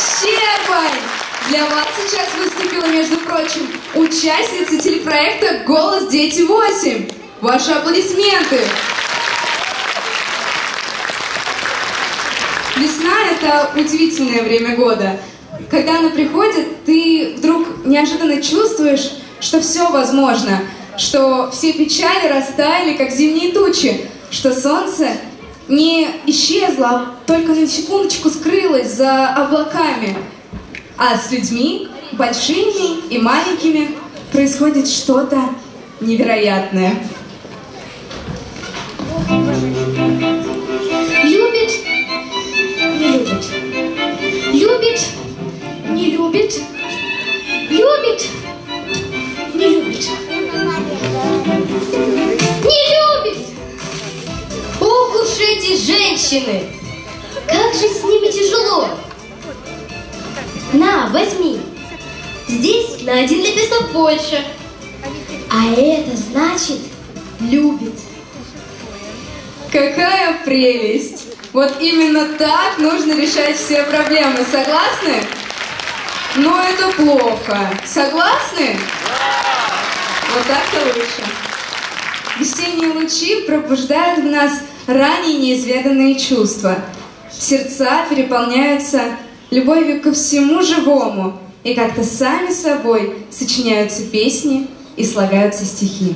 Щербань! Для вас сейчас выступила, между прочим, участница телепроекта «Голос Дети 8». Ваши аплодисменты! Весна – это удивительное время года. Когда она приходит, ты вдруг неожиданно чувствуешь, что все возможно, что все печали растаяли, как зимние тучи, что солнце не исчезло, а только на секундочку скрылось за облаками. А с людьми, большими и маленькими, происходит что-то невероятное. Любит, не любит. Любит, не любит. Любит, эти женщины! Как же с ними тяжело! На, возьми. Здесь на один лепесток больше. А это значит любит. Какая прелесть! Вот именно так нужно решать все проблемы. Согласны? Но это плохо. Согласны? Вот так-то лучше. Весенние лучи пробуждают в нас ранее неизведанные чувства. Сердца переполняются любовью ко всему живому, и как-то сами собой сочиняются песни и слагаются стихи.